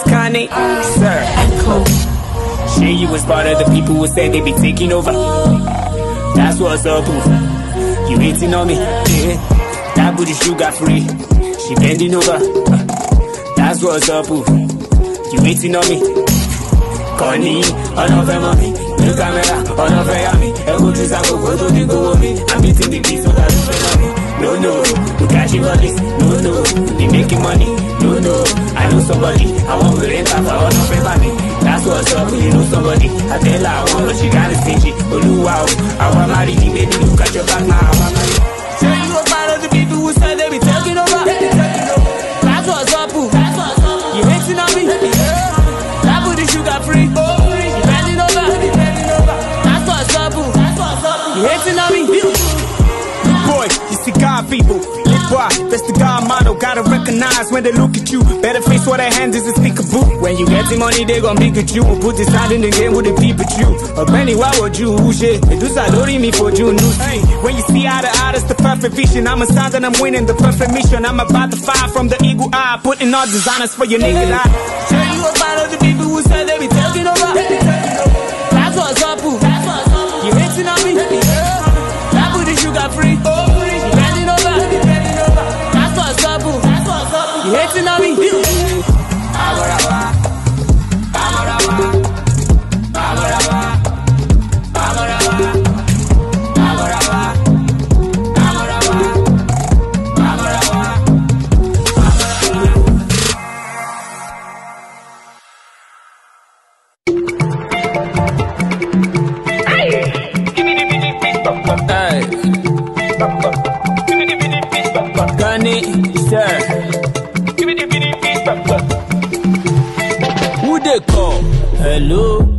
Kanye, sir. Shit, you was part of the people who said they be taking over. That's what's up, ooh. You hating on me, yeah. That booty shoe got free. She bending over. uh, That's what's up, ooh. You hating on me. Kọ́ni ọ̀nà fẹ́ mọ́ mi, ní kámẹ́rà ọ̀nà fẹ́ yá mi, ẹ̀kú tí sàkókò tó ti gbowó mi, I'm beating somebody, àwọn wèrè ń tàfà ọ̀nà fẹ́ bá mi. That's what's up, you know somebody, àtẹ̀là àwọn ọ̀rọ̀ ṣì kárí stage, olúwa o, àwọn amárí ní bébí ló kájọ bá máa wá máa rí. Ṣé you a part of the people who said they be taking over? That's what's up, ooh. You hating on me? That booty sugar free. You bending over. That's what's up. You hating on me? People. Live by, that's the God motto. Gotta recognize when they look at you. Better face what their hands is and speak a boot. When you get the money, they gon' be at you. Put this hand in the game with the people you. A penny, why would you? Shit, do salary me for you news. Hey, when you see to eye, that's the perfect vision. I'm a sign that I'm winning the perfect mission. I'm about to fire from the eagle eye. Putting all designers for your naked eye. Sure you a part of the people who said Sir. Who they call? Hello?